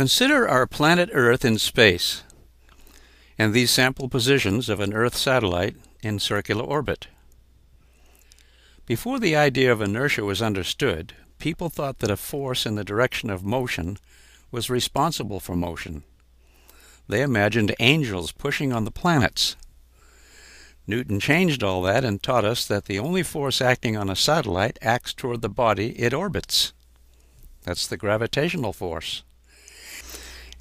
Consider our planet Earth in space and these sample positions of an Earth satellite in circular orbit. Before the idea of inertia was understood, people thought that a force in the direction of motion was responsible for motion. They imagined angels pushing on the planets. Newton changed all that and taught us that the only force acting on a satellite acts toward the body it orbits. That's the gravitational force.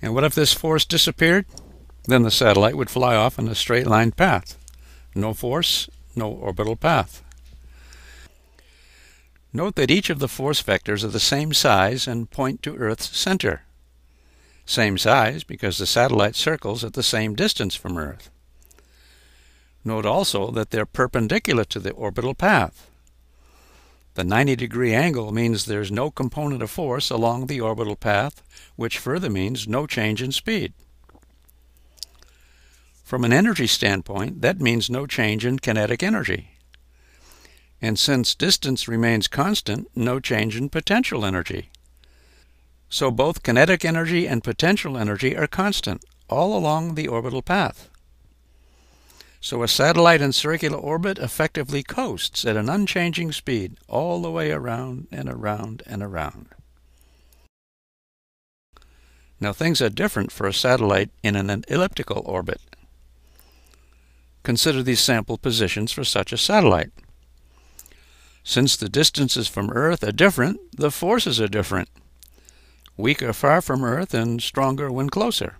And what if this force disappeared? Then the satellite would fly off in a straight line path. No force, no orbital path. Note that each of the force vectors are the same size and point to Earth's center. Same size because the satellite circles at the same distance from Earth. Note also that they're perpendicular to the orbital path. The 90 degree angle means there's no component of force along the orbital path, which further means no change in speed. From an energy standpoint, that means no change in kinetic energy. And since distance remains constant, no change in potential energy. So both kinetic energy and potential energy are constant all along the orbital path. So a satellite in circular orbit effectively coasts at an unchanging speed all the way around and around and around. Now things are different for a satellite in an elliptical orbit. Consider these sample positions for such a satellite. Since the distances from Earth are different, the forces are different. Weaker far from Earth and stronger when closer,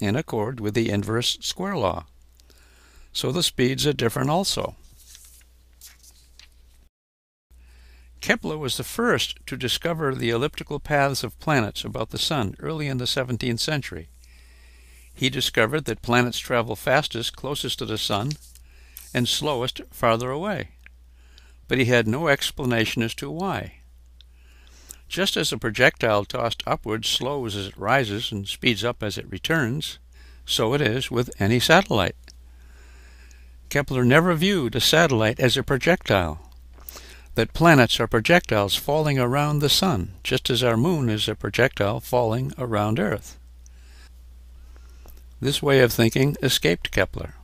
in accord with the inverse square law so the speeds are different also. Kepler was the first to discover the elliptical paths of planets about the Sun early in the 17th century. He discovered that planets travel fastest closest to the Sun and slowest farther away. But he had no explanation as to why. Just as a projectile tossed upwards slows as it rises and speeds up as it returns, so it is with any satellite. Kepler never viewed a satellite as a projectile. That planets are projectiles falling around the Sun, just as our Moon is a projectile falling around Earth. This way of thinking escaped Kepler.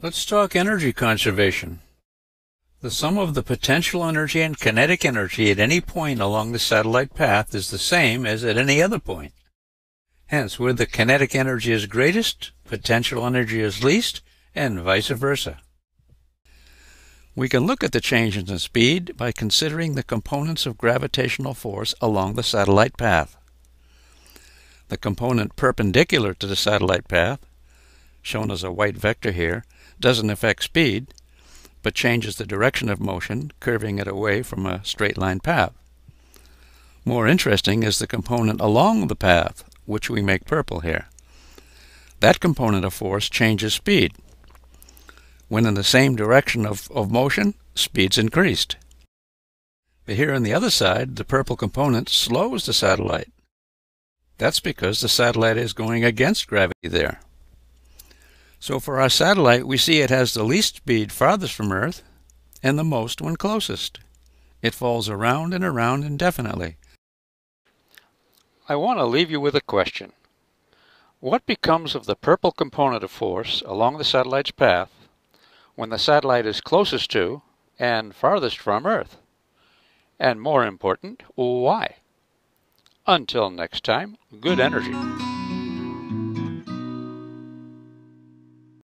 Let's talk energy conservation. The sum of the potential energy and kinetic energy at any point along the satellite path is the same as at any other point. Hence, where the kinetic energy is greatest, potential energy is least, and vice versa. We can look at the changes in speed by considering the components of gravitational force along the satellite path. The component perpendicular to the satellite path, shown as a white vector here, doesn't affect speed, but changes the direction of motion, curving it away from a straight line path. More interesting is the component along the path, which we make purple here. That component of force changes speed. When in the same direction of, of motion, speed's increased. But here on the other side, the purple component slows the satellite. That's because the satellite is going against gravity there. So for our satellite, we see it has the least speed farthest from Earth and the most when closest. It falls around and around indefinitely, I want to leave you with a question. What becomes of the purple component of force along the satellite's path when the satellite is closest to and farthest from Earth? And more important, why? Until next time, good energy.